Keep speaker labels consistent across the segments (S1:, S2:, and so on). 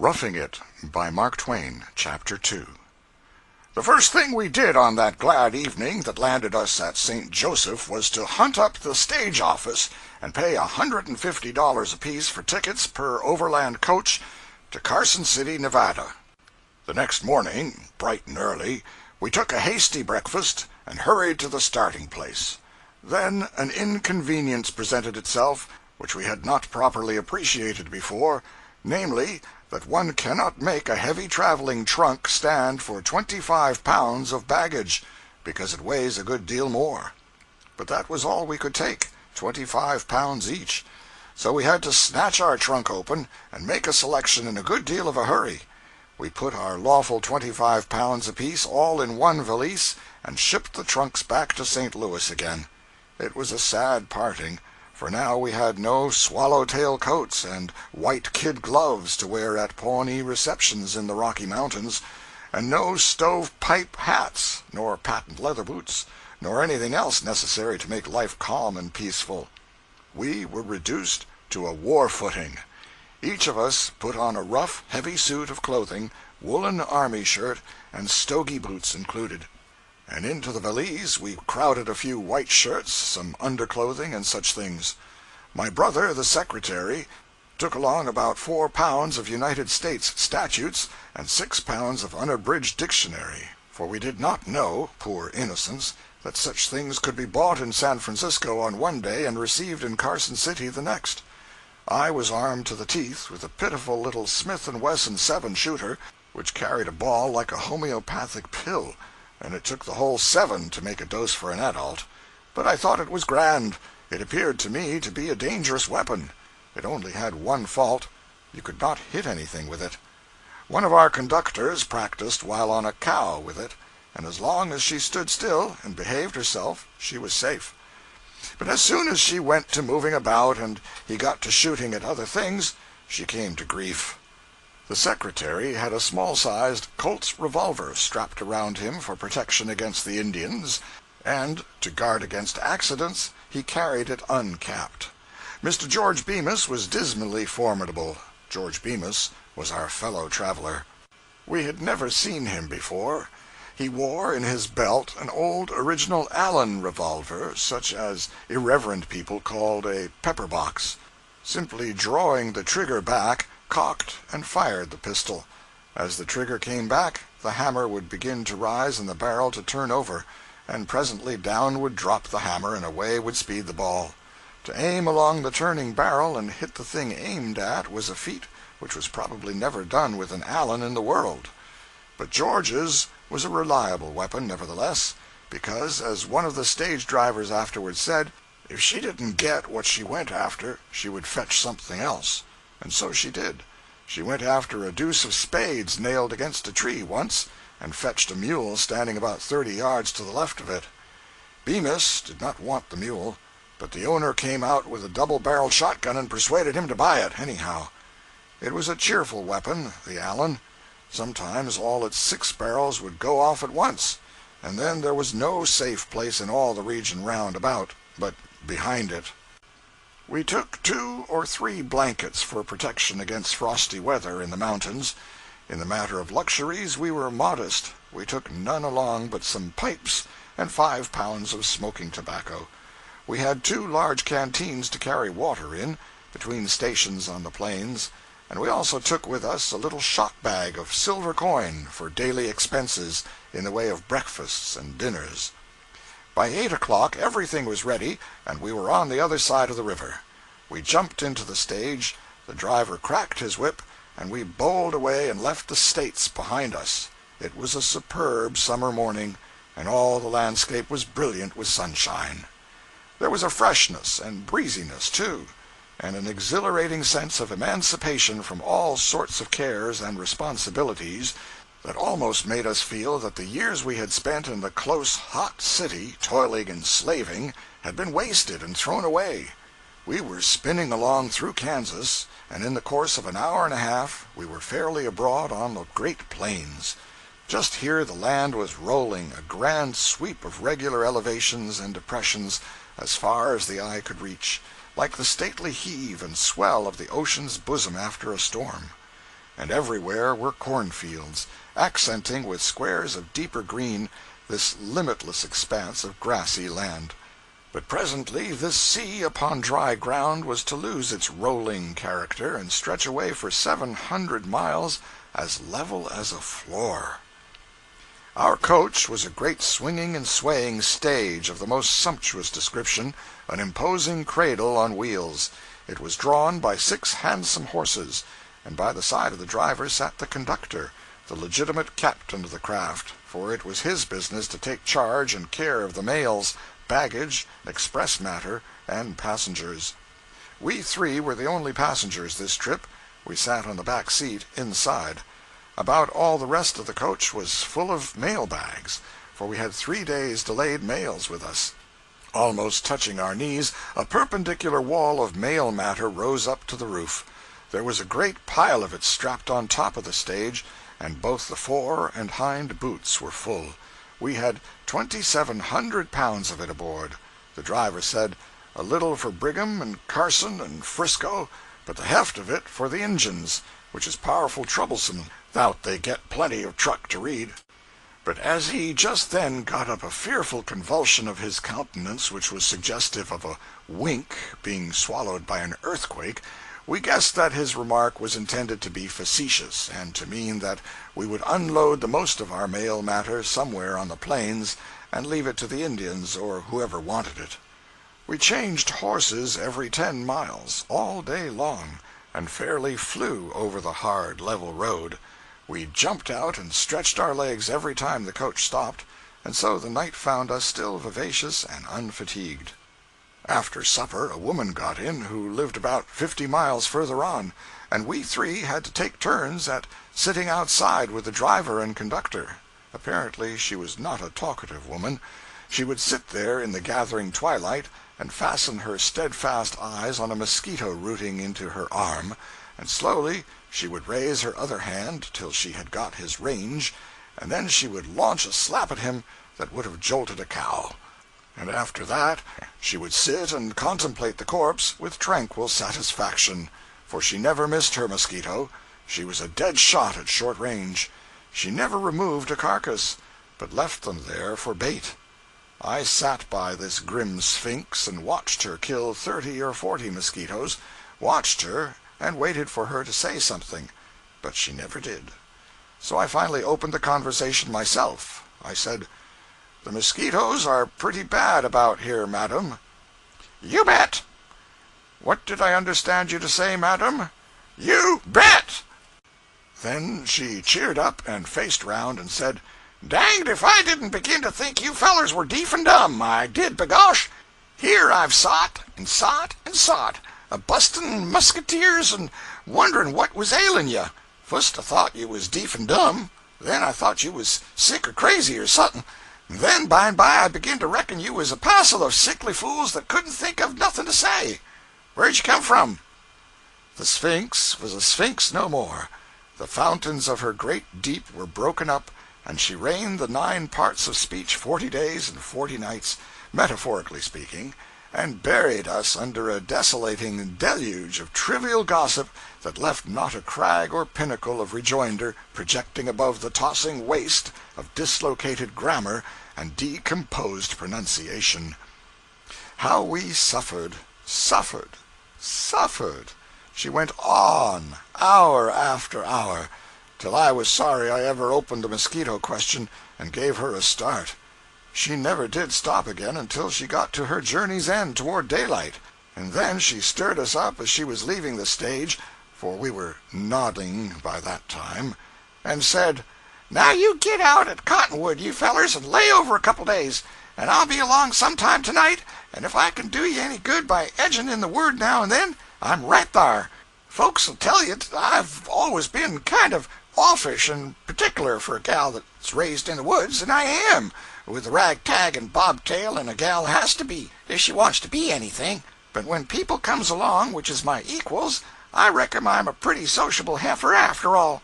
S1: ROUGHING IT by Mark Twain CHAPTER 2 The first thing we did on that glad evening that landed us at St. Joseph was to hunt up the stage office and pay a hundred and fifty dollars apiece for tickets per overland coach to Carson City, Nevada. The next morning, bright and early, we took a hasty breakfast and hurried to the starting place. Then an inconvenience presented itself which we had not properly appreciated before, namely, that one cannot make a heavy traveling trunk stand for twenty five pounds of baggage, because it weighs a good deal more. But that was all we could take twenty five pounds each. So we had to snatch our trunk open and make a selection in a good deal of a hurry. We put our lawful twenty five pounds apiece all in one valise, and shipped the trunks back to St. Louis again. It was a sad parting for now we had no swallow tail coats and white kid gloves to wear at Pawnee receptions in the Rocky Mountains, and no stove pipe hats, nor patent leather boots, nor anything else necessary to make life calm and peaceful. We were reduced to a war footing. Each of us put on a rough, heavy suit of clothing, woolen army shirt, and stogy boots included and into the valise we crowded a few white shirts, some underclothing, and such things. My brother, the Secretary, took along about four pounds of United States statutes and six pounds of unabridged dictionary, for we did not know, poor innocents, that such things could be bought in San Francisco on one day and received in Carson City the next. I was armed to the teeth with a pitiful little Smith & Wesson seven shooter, which carried a ball like a homeopathic pill and it took the whole seven to make a dose for an adult. But I thought it was grand. It appeared to me to be a dangerous weapon. It only had one fault you could not hit anything with it. One of our conductors practiced while on a cow with it, and as long as she stood still and behaved herself she was safe. But as soon as she went to moving about and he got to shooting at other things, she came to grief. The Secretary had a small sized Colt's revolver strapped around him for protection against the Indians, and, to guard against accidents, he carried it uncapped. Mr. George Bemis was dismally formidable. George Bemis was our fellow traveler. We had never seen him before. He wore in his belt an old original Allen revolver, such as irreverent people called a pepper box. Simply drawing the trigger back cocked, and fired the pistol. As the trigger came back, the hammer would begin to rise and the barrel to turn over, and presently down would drop the hammer and away would speed the ball. To aim along the turning barrel and hit the thing aimed at was a feat which was probably never done with an Allen in the world. But George's was a reliable weapon, nevertheless, because, as one of the stage drivers afterward said, if she didn't get what she went after she would fetch something else. And so she did. She went after a deuce of spades nailed against a tree, once, and fetched a mule standing about thirty yards to the left of it. Bemis did not want the mule, but the owner came out with a double barreled shotgun and persuaded him to buy it, anyhow. It was a cheerful weapon, the Allen. Sometimes all its six barrels would go off at once, and then there was no safe place in all the region round about but behind it. We took two or three blankets for protection against frosty weather in the mountains. In the matter of luxuries we were modest. We took none along but some pipes and five pounds of smoking tobacco. We had two large canteens to carry water in, between stations on the plains, and we also took with us a little shot bag of silver coin for daily expenses in the way of breakfasts and dinners. By eight o'clock everything was ready, and we were on the other side of the river. We jumped into the stage, the driver cracked his whip, and we bowled away and left the States behind us. It was a superb summer morning, and all the landscape was brilliant with sunshine. There was a freshness and breeziness, too, and an exhilarating sense of emancipation from all sorts of cares and responsibilities that almost made us feel that the years we had spent in the close, hot city, toiling and slaving, had been wasted and thrown away. We were spinning along through Kansas, and in the course of an hour and a half we were fairly abroad on the great plains. Just here the land was rolling, a grand sweep of regular elevations and depressions as far as the eye could reach, like the stately heave and swell of the ocean's bosom after a storm. And everywhere were cornfields, accenting with squares of deeper green this limitless expanse of grassy land. But presently this sea upon dry ground was to lose its rolling character and stretch away for seven hundred miles as level as a floor. Our coach was a great swinging and swaying stage of the most sumptuous description, an imposing cradle on wheels. It was drawn by six handsome horses, and by the side of the driver sat the conductor, the legitimate captain of the craft, for it was his business to take charge and care of the mails, baggage, express matter, and passengers. We three were the only passengers this trip. We sat on the back seat, inside. About all the rest of the coach was full of mail bags, for we had three days' delayed mails with us. Almost touching our knees, a perpendicular wall of mail matter rose up to the roof. There was a great pile of it strapped on top of the stage, and both the fore and hind boots were full. We had twenty seven hundred pounds of it aboard. The driver said, a little for Brigham and Carson and Frisco, but the heft of it for the Injuns, which is powerful troublesome, thout they get plenty of truck to read. But as he just then got up a fearful convulsion of his countenance which was suggestive of a wink being swallowed by an earthquake, we guessed that his remark was intended to be facetious, and to mean that we would unload the most of our mail matter somewhere on the plains and leave it to the Indians or whoever wanted it. We changed horses every ten miles, all day long, and fairly flew over the hard, level road. We jumped out and stretched our legs every time the coach stopped, and so the night found us still vivacious and unfatigued. After supper a woman got in who lived about fifty miles further on, and we three had to take turns at sitting outside with the driver and conductor. Apparently she was not a talkative woman. She would sit there in the gathering twilight and fasten her steadfast eyes on a mosquito rooting into her arm, and slowly she would raise her other hand till she had got his range, and then she would launch a slap at him that would have jolted a cow. And after that she would sit and contemplate the corpse with tranquil satisfaction, for she never missed her mosquito. She was a dead shot at short range. She never removed a carcass, but left them there for bait. I sat by this grim sphinx and watched her kill thirty or forty mosquitoes watched her and waited for her to say something, but she never did. So I finally opened the conversation myself. I said, "The mosquitoes are pretty bad about here, madam." "You bet!" "What did I understand you to say, madam?" "You bet!" Then she cheered up and faced round and said, "Danged if I didn't begin to think you fellers were deef and dumb, I did, b'gosh! Here I've sot, and sot, and sot a bustin' musketeers and wonderin' what was ailin' you. Fust I thought you was deef and dumb; then I thought you was sick or crazy or suthin'; and then by and by I begin to reckon you was a passel of sickly fools that couldn't think of nothing to say. Where'd you come from?" The Sphinx was a sphinx no more. The fountains of her great deep were broken up, and she rained the nine parts of speech forty days and forty nights, metaphorically speaking and buried us under a desolating deluge of trivial gossip that left not a crag or pinnacle of rejoinder projecting above the tossing waste of dislocated grammar and decomposed pronunciation. How we suffered, suffered, suffered! She went on, hour after hour, till I was sorry I ever opened the mosquito question and gave her a start. She never did stop again until she got to her journey's end toward daylight, and then she stirred us up as she was leaving the stage for we were nodding by that time and said, "Now you git out at Cottonwood, you fellers, and lay over a couple days, and I'll be along some time to night, and if I can do you any good by edgin' in the word now and then, I'm right thar. Folks'll tell you I've always been kind of offish and particular for a gal that's raised in the woods, and I am with rag tag and bobtail, and a gal has to be, if she wants to be anything. But when people comes along which is my equals, I reckon I'm a pretty sociable heifer after all."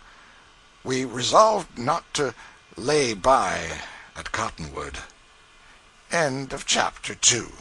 S1: We resolved not to "lay by" at Cottonwood. Chapter 2